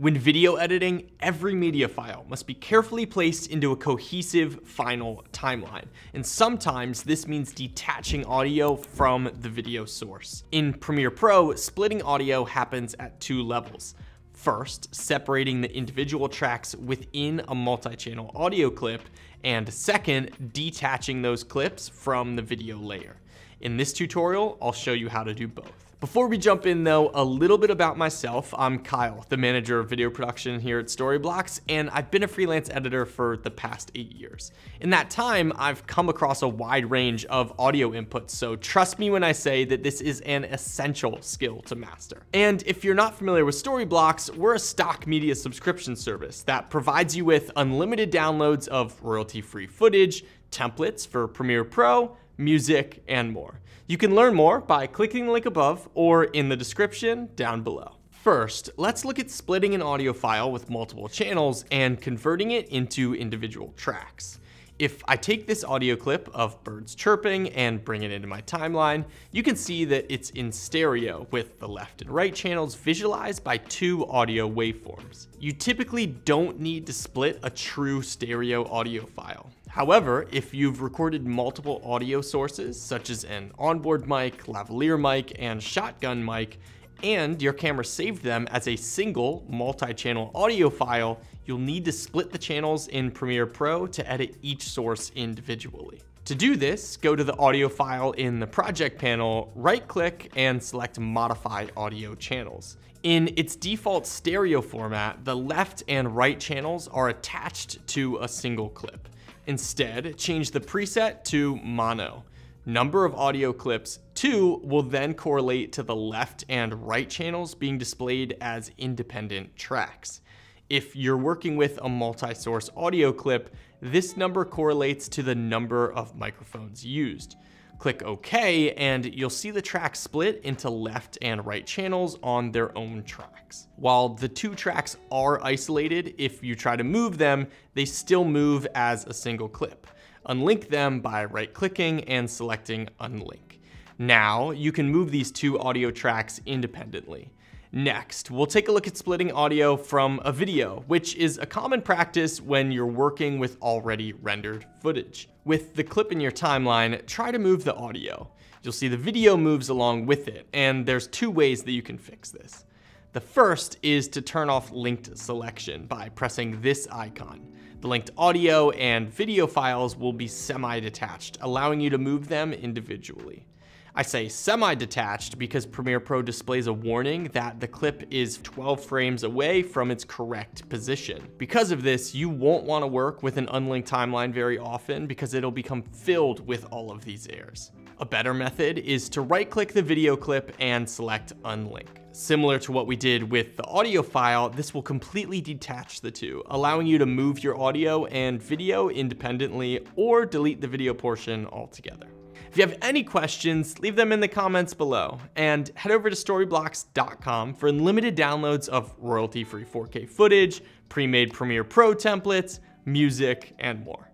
When video editing, every media file must be carefully placed into a cohesive final timeline, and sometimes this means detaching audio from the video source. In Premiere Pro, splitting audio happens at two levels. First, separating the individual tracks within a multi-channel audio clip, and second, detaching those clips from the video layer. In this tutorial, I'll show you how to do both. Before we jump in though, a little bit about myself. I'm Kyle, the manager of video production here at Storyblocks, and I've been a freelance editor for the past eight years. In that time, I've come across a wide range of audio inputs, so trust me when I say that this is an essential skill to master. And if you're not familiar with Storyblocks, we're a stock media subscription service that provides you with unlimited downloads of royalty-free footage, templates for Premiere Pro, music, and more. You can learn more by clicking the link above or in the description down below. First, let's look at splitting an audio file with multiple channels and converting it into individual tracks. If I take this audio clip of birds chirping and bring it into my timeline, you can see that it's in stereo with the left and right channels visualized by two audio waveforms. You typically don't need to split a true stereo audio file. However, if you've recorded multiple audio sources, such as an onboard mic, lavalier mic, and shotgun mic, and your camera saved them as a single multi-channel audio file, you'll need to split the channels in Premiere Pro to edit each source individually. To do this, go to the audio file in the project panel, right click and select modify audio channels. In its default stereo format, the left and right channels are attached to a single clip. Instead, change the preset to mono. Number of audio clips 2 will then correlate to the left and right channels being displayed as independent tracks. If you're working with a multi-source audio clip, this number correlates to the number of microphones used. Click OK and you'll see the track split into left and right channels on their own tracks. While the two tracks are isolated, if you try to move them, they still move as a single clip. Unlink them by right clicking and selecting unlink. Now you can move these two audio tracks independently. Next, we'll take a look at splitting audio from a video, which is a common practice when you're working with already rendered footage. With the clip in your timeline, try to move the audio. You'll see the video moves along with it, and there's two ways that you can fix this. The first is to turn off linked selection by pressing this icon. The linked audio and video files will be semi-detached, allowing you to move them individually. I say semi-detached because Premiere Pro displays a warning that the clip is 12 frames away from its correct position. Because of this, you won't want to work with an unlinked timeline very often because it'll become filled with all of these errors. A better method is to right-click the video clip and select unlink. Similar to what we did with the audio file, this will completely detach the two, allowing you to move your audio and video independently or delete the video portion altogether. If you have any questions, leave them in the comments below and head over to storyblocks.com for unlimited downloads of royalty-free 4K footage, pre-made Premiere Pro templates, music, and more.